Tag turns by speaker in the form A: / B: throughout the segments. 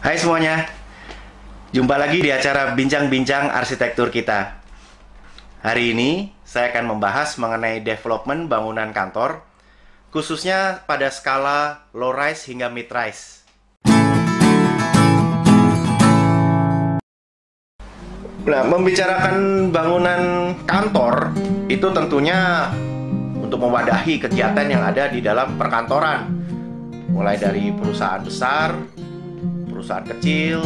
A: Hai semuanya, jumpa lagi di acara Bincang-Bincang Arsitektur kita. Hari ini saya akan membahas mengenai development bangunan kantor, khususnya pada skala low rise hingga mid rise. Nah, membicarakan bangunan kantor itu tentunya untuk mewadahi kegiatan yang ada di dalam perkantoran, mulai dari perusahaan besar, perusahaan kecil,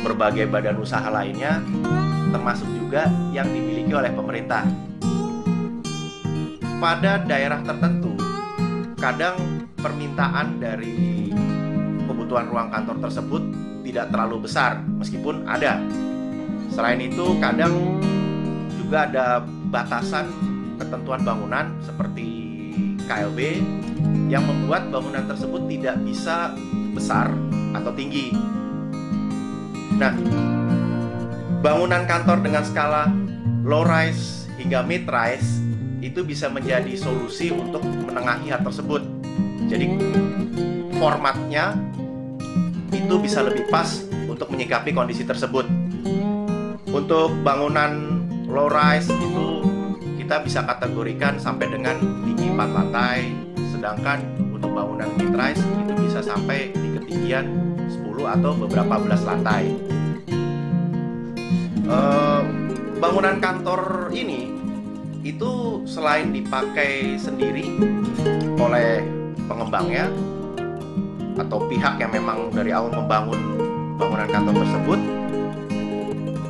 A: berbagai badan usaha lainnya, termasuk juga yang dimiliki oleh pemerintah. Pada daerah tertentu, kadang permintaan dari kebutuhan ruang kantor tersebut tidak terlalu besar, meskipun ada. Selain itu, kadang juga ada batasan ketentuan bangunan seperti KLB yang membuat bangunan tersebut tidak bisa besar atau tinggi. Nah, bangunan kantor dengan skala low rise hingga mid rise itu bisa menjadi solusi untuk menengahi hal tersebut. Jadi formatnya itu bisa lebih pas untuk menyikapi kondisi tersebut. Untuk bangunan low rise itu kita bisa kategorikan sampai dengan tinggi 4 lantai, sedangkan untuk bangunan mid rise itu bisa sampai ketinggian 10 atau beberapa belas lantai. Uh, bangunan kantor ini itu selain dipakai sendiri oleh pengembangnya atau pihak yang memang dari awal membangun bangunan kantor tersebut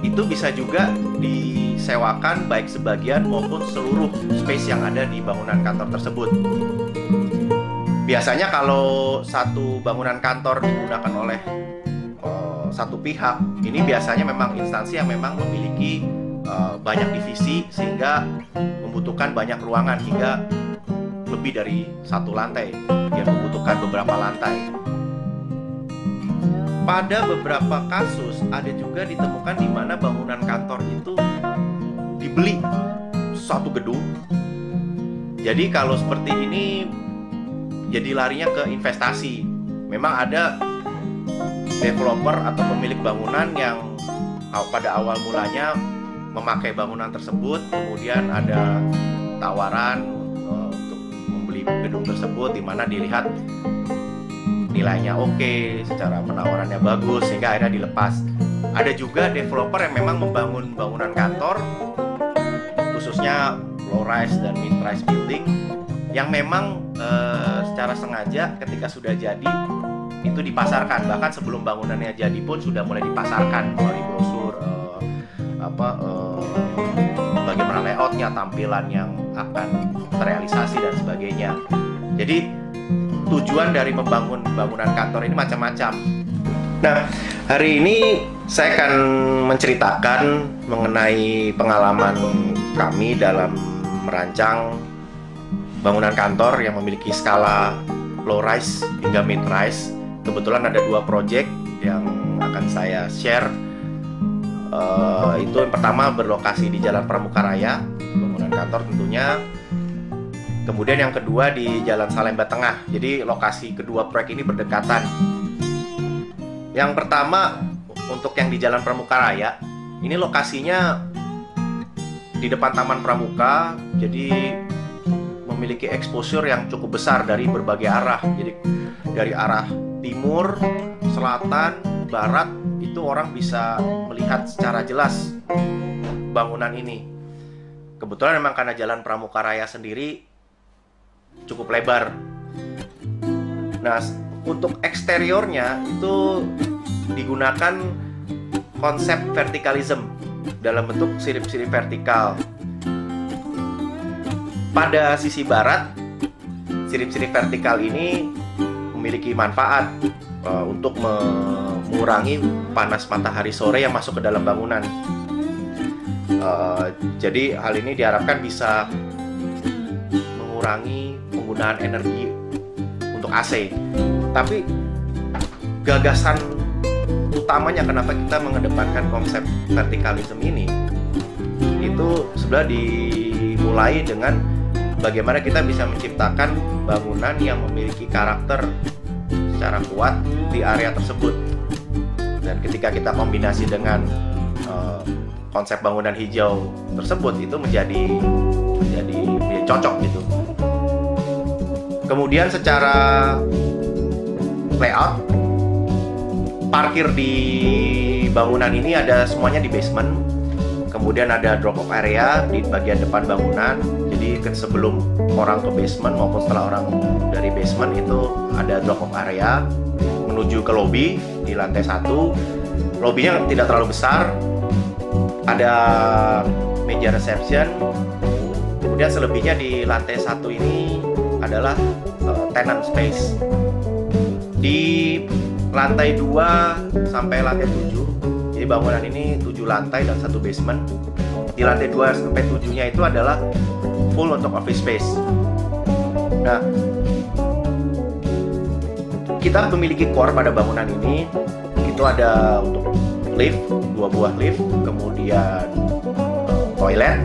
A: itu bisa juga disewakan baik sebagian maupun seluruh space yang ada di bangunan kantor tersebut. Biasanya kalau satu bangunan kantor digunakan oleh uh, satu pihak, ini biasanya memang instansi yang memang memiliki uh, banyak divisi sehingga membutuhkan banyak ruangan hingga lebih dari satu lantai, yang membutuhkan beberapa lantai. Pada beberapa kasus ada juga ditemukan di mana bangunan kantor itu dibeli satu gedung. Jadi kalau seperti ini jadi larinya ke investasi. Memang ada developer atau pemilik bangunan yang pada awal mulanya memakai bangunan tersebut, kemudian ada tawaran uh, untuk membeli gedung tersebut di mana dilihat nilainya oke, okay, secara penawarannya bagus sehingga akhirnya dilepas. Ada juga developer yang memang membangun bangunan kantor khususnya low rise dan mid rise building yang memang e, secara sengaja ketika sudah jadi itu dipasarkan. Bahkan sebelum bangunannya jadi pun sudah mulai dipasarkan melalui brosur e, apa e, bagaimana layoutnya tampilan yang akan terrealisasi dan sebagainya. Jadi tujuan dari membangun bangunan kantor ini macam-macam. Nah hari ini saya akan menceritakan mengenai pengalaman kami dalam merancang bangunan kantor yang memiliki skala low rise hingga mid rise. Kebetulan ada dua project yang akan saya share. Uh, itu yang pertama berlokasi di Jalan Pramuka Raya, bangunan kantor tentunya. Kemudian yang kedua di Jalan Salemba Tengah. Jadi lokasi kedua proyek ini berdekatan. Yang pertama untuk yang di Jalan Pramuka Raya, ini lokasinya di depan Taman Pramuka. Jadi memiliki exposure yang cukup besar dari berbagai arah. Jadi dari arah timur, selatan, barat itu orang bisa melihat secara jelas bangunan ini. Kebetulan memang karena jalan Pramuka Raya sendiri cukup lebar. Nah, untuk eksteriornya itu digunakan konsep vertikalism dalam bentuk sirip-sirip vertikal pada sisi barat, sirip-sirip vertikal ini memiliki manfaat uh, untuk mengurangi panas matahari sore yang masuk ke dalam bangunan. Uh, jadi hal ini diharapkan bisa mengurangi penggunaan energi untuk AC. Tapi gagasan utamanya kenapa kita mengedepankan konsep vertikalisme ini itu sebenarnya dimulai dengan bagaimana kita bisa menciptakan bangunan yang memiliki karakter secara kuat di area tersebut. Dan ketika kita kombinasi dengan uh, konsep bangunan hijau tersebut itu menjadi menjadi, menjadi cocok gitu. Kemudian secara layout parkir di bangunan ini ada semuanya di basement. Kemudian ada drop off area di bagian depan bangunan. Jadi sebelum orang ke basement maupun setelah orang dari basement itu ada drop off area menuju ke lobby di lantai satu. Lobbynya tidak terlalu besar. Ada meja reception. Kemudian selebihnya di lantai satu ini adalah uh, tenant space. Di lantai 2 sampai lantai 7 jadi bangunan ini 7 lantai dan satu basement di lantai 2 sampai 7 nya itu adalah full untuk office space. Nah kita memiliki core pada bangunan ini. Itu ada untuk lift dua buah lift kemudian uh, toilet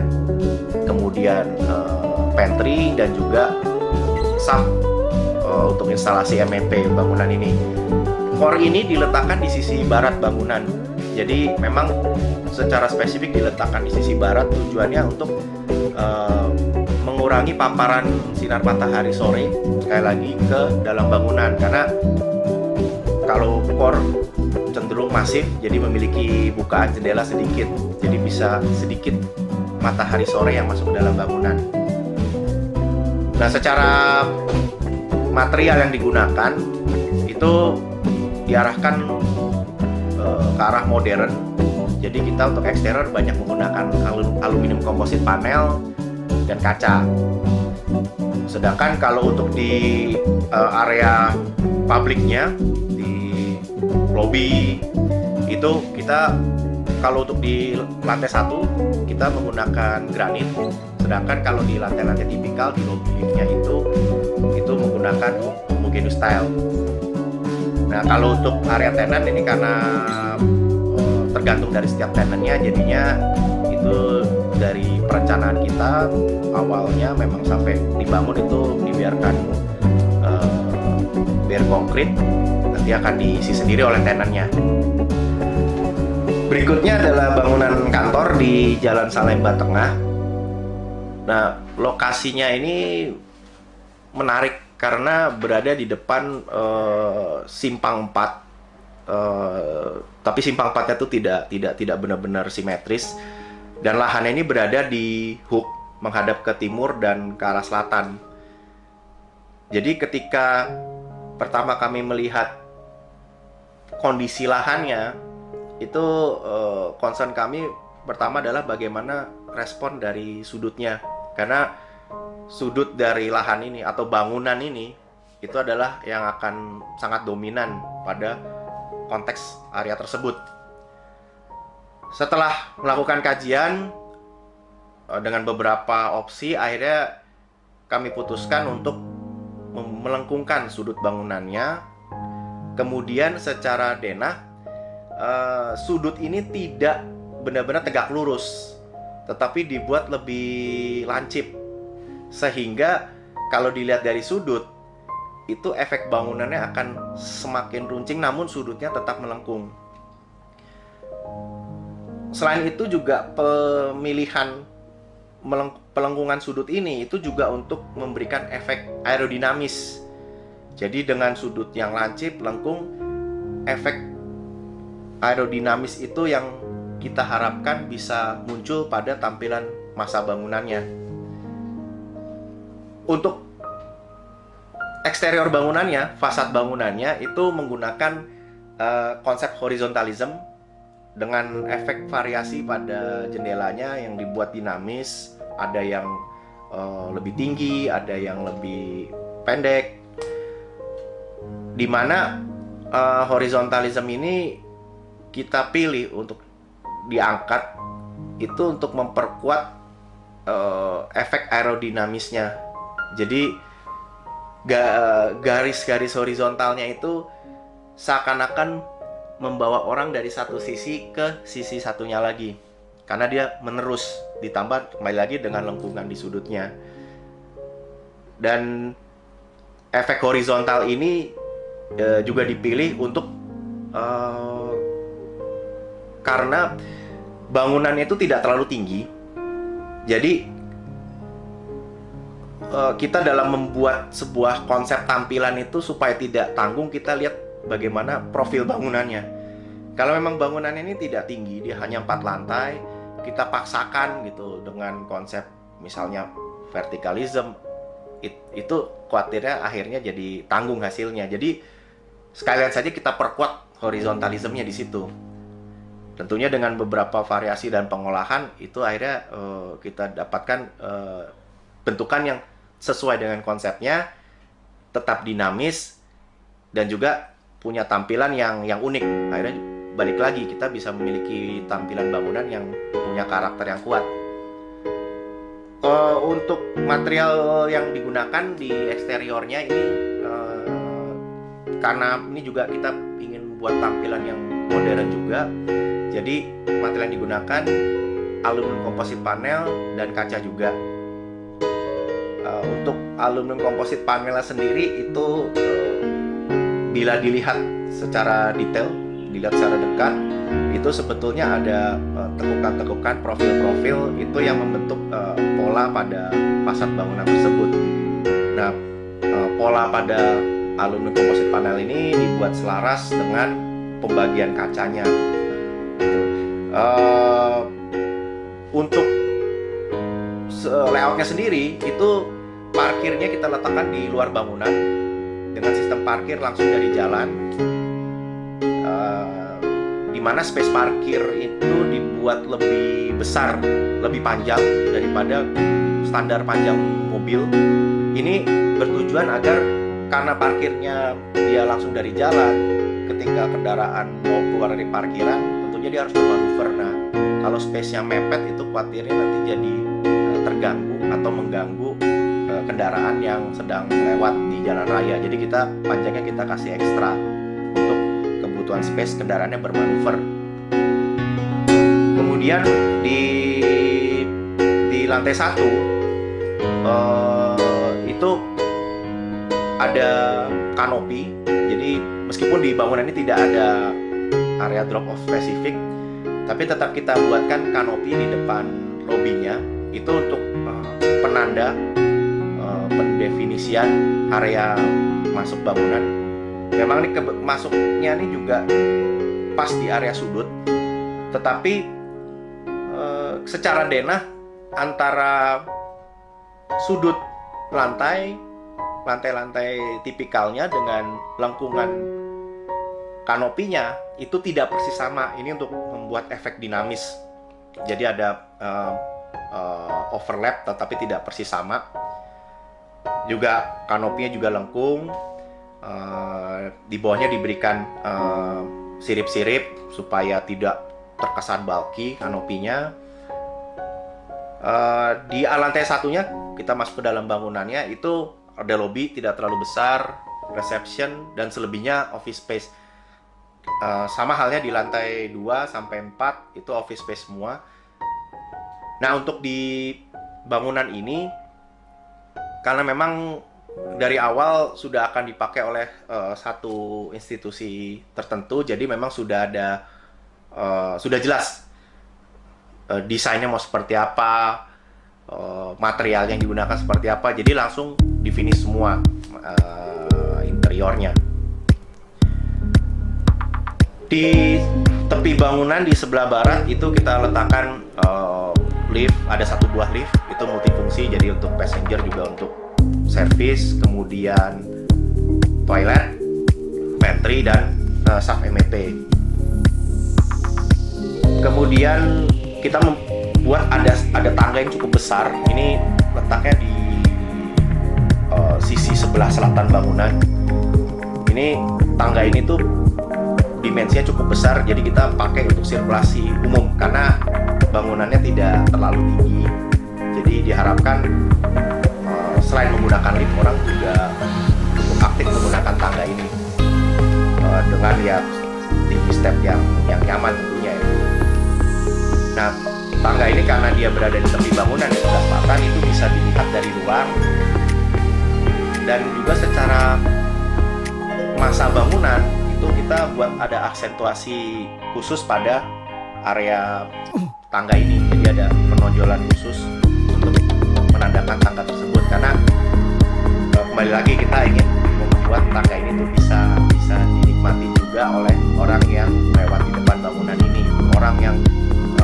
A: kemudian uh, pantry dan juga sub uh, untuk instalasi MEP bangunan ini. Core ini diletakkan di sisi barat bangunan. Jadi memang secara spesifik diletakkan di sisi barat tujuannya untuk uh, mengurangi paparan sinar matahari sore sekali lagi ke dalam bangunan karena kalau core cenderung masif jadi memiliki bukaan jendela sedikit jadi bisa sedikit matahari sore yang masuk ke dalam bangunan. Nah, secara material yang digunakan itu diarahkan uh, ke arah modern. Jadi kita untuk eksterior banyak menggunakan aluminium komposit panel dan kaca. Sedangkan kalau untuk di uh, area publiknya di lobby itu kita kalau untuk di lantai satu kita menggunakan granit sedangkan kalau di lantai-lantai tipikal di liftnya itu itu menggunakan homogeneous style Nah kalau untuk area tenan ini karena uh, tergantung dari setiap tenannya jadinya itu dari perencanaan kita awalnya memang sampai dibangun itu dibiarkan uh, biar konkret nanti akan diisi sendiri oleh tenannya. Berikutnya adalah bangunan kantor di Jalan Salemba Tengah. Nah, lokasinya ini menarik karena berada di depan uh, simpang 4 uh, eh, tapi simpang 4 itu tidak tidak tidak benar-benar simetris dan lahan ini berada di hook menghadap ke timur dan ke arah selatan. Jadi ketika pertama kami melihat kondisi lahannya itu uh, concern kami pertama adalah bagaimana respon dari sudutnya karena sudut dari lahan ini atau bangunan ini itu adalah yang akan sangat dominan pada konteks area tersebut. Setelah melakukan kajian eh, dengan beberapa opsi, akhirnya kami putuskan untuk melengkungkan sudut bangunannya. Kemudian secara denah, eh, sudut ini tidak benar-benar tegak lurus, tetapi dibuat lebih lancip sehingga kalau dilihat dari sudut itu efek bangunannya akan semakin runcing namun sudutnya tetap melengkung. Selain itu juga pemilihan pelengkungan sudut ini itu juga untuk memberikan efek aerodinamis. Jadi dengan sudut yang lancip, lengkung, efek aerodinamis itu yang kita harapkan bisa muncul pada tampilan masa bangunannya untuk eksterior bangunannya, fasad bangunannya itu menggunakan uh, konsep horizontalism dengan efek variasi pada jendelanya yang dibuat dinamis, ada yang uh, lebih tinggi, ada yang lebih pendek. Di mana uh, horizontalism ini kita pilih untuk diangkat itu untuk memperkuat uh, efek aerodinamisnya jadi garis-garis horizontalnya itu seakan-akan membawa orang dari satu sisi ke sisi satunya lagi. Karena dia menerus ditambah kembali lagi dengan lengkungan di sudutnya. Dan efek horizontal ini uh, juga dipilih untuk uh, karena bangunannya itu tidak terlalu tinggi. Jadi uh, kita dalam membuat sebuah konsep tampilan itu supaya tidak tanggung kita lihat bagaimana profil bangunannya. Kalau memang bangunannya ini tidak tinggi, dia hanya empat lantai, kita paksakan gitu dengan konsep misalnya vertikalism it, itu khawatirnya akhirnya jadi tanggung hasilnya. Jadi sekalian saja kita perkuat horizontalismnya di situ. Tentunya dengan beberapa variasi dan pengolahan itu akhirnya uh, kita dapatkan uh, bentukan yang sesuai dengan konsepnya, tetap dinamis dan juga punya tampilan yang yang unik. Akhirnya balik lagi kita bisa memiliki tampilan bangunan yang punya karakter yang kuat. Uh, untuk material yang digunakan di eksteriornya ini uh, karena ini juga kita ingin buat tampilan yang modern juga. Jadi material yang digunakan aluminium komposit panel dan kaca juga uh, untuk aluminium komposit panelnya sendiri itu uh, bila dilihat secara detail, dilihat secara dekat, itu sebetulnya ada uh, tekukan-tekukan profil-profil itu yang membentuk uh, pola pada fasad bangunan tersebut. Nah, uh, pola pada aluminium komposit panel ini dibuat selaras dengan pembagian kacanya. Uh, untuk layoutnya sendiri itu parkirnya kita letakkan di luar bangunan dengan sistem parkir langsung dari jalan. Uh, di mana space parkir itu dibuat lebih besar lebih panjang daripada standar panjang mobil. Ini bertujuan agar karena parkirnya dia langsung dari jalan ketika kendaraan mau keluar dari parkiran tentunya dia harus bermanuver. Nah kalau space-nya mepet itu khawatirnya nanti jadi uh, terganggu atau mengganggu kendaraan yang sedang lewat di jalan raya. Jadi kita panjangnya kita kasih ekstra untuk kebutuhan space kendaraannya bermanuver. Kemudian di di lantai satu uh, itu ada kanopi. Jadi meskipun di bangunan ini tidak ada area drop off spesifik, tapi tetap kita buatkan kanopi di depan lobinya itu untuk penanda uh, pendefinisian area masuk bangunan. Memang ini masuknya ini juga pas di area sudut, tetapi uh, secara denah antara sudut lantai, lantai-lantai tipikalnya dengan lengkungan kanopinya itu tidak persis sama. Ini untuk membuat efek dinamis. Jadi ada uh, overlap tetapi tidak persis sama. Juga kanopinya juga lengkung. Uh, di bawahnya diberikan uh, sirip-sirip supaya tidak terkesan bulky kanopinya. Uh, di lantai satunya kita masuk ke dalam bangunannya itu ada lobby tidak terlalu besar, reception dan selebihnya office space. Uh, sama halnya di lantai 2 sampai 4 itu office space semua Nah, untuk di bangunan ini karena memang dari awal sudah akan dipakai oleh uh, satu institusi tertentu, jadi memang sudah ada uh, sudah jelas uh, desainnya mau seperti apa, uh, material yang digunakan seperti apa, jadi langsung definish semua uh, interiornya. Di tepi bangunan di sebelah barat itu kita letakkan uh, lift ada satu buah lift itu multifungsi jadi untuk passenger juga untuk service kemudian toilet pantry dan uh, sub MEP kemudian kita membuat ada ada tangga yang cukup besar ini letaknya di uh, sisi sebelah selatan bangunan. Ini tangga ini tuh dimensinya cukup besar jadi kita pakai untuk sirkulasi umum karena bangunannya tidak terlalu tinggi. Jadi diharapkan uh, selain menggunakan lift orang juga cukup aktif menggunakan tangga ini. Uh, dengan ya tinggi step yang yang nyaman tentunya ya. Nah tangga ini karena dia berada di tepi bangunan di sebelah selatan itu bisa dilihat dari luar. Dan juga secara masa bangunan itu kita buat ada aksentuasi khusus pada area tangga ini jadi ada penonjolan khusus untuk menandakan tangga tersebut. Karena eh, kembali lagi kita ingin membuat tangga ini tuh bisa bisa dinikmati juga oleh orang yang lewat di depan bangunan ini. Orang yang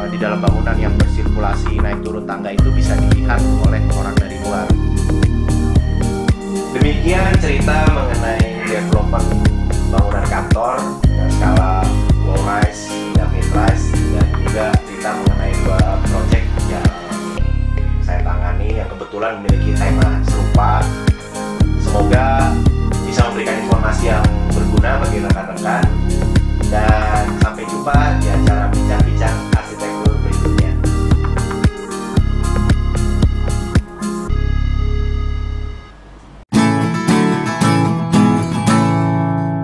A: eh, di dalam bangunan yang bersirkulasi naik turun tangga itu bisa dilihat oleh orang dari luar. Demikian cerita mengenai development bangunan kantor